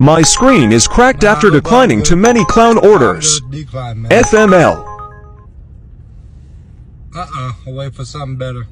My screen is cracked after declining too many clown orders. FML. Uh-uh. Wait for something better.